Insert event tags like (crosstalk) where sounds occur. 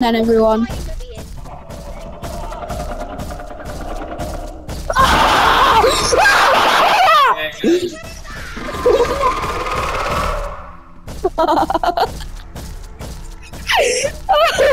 then everyone. Ah! (laughs)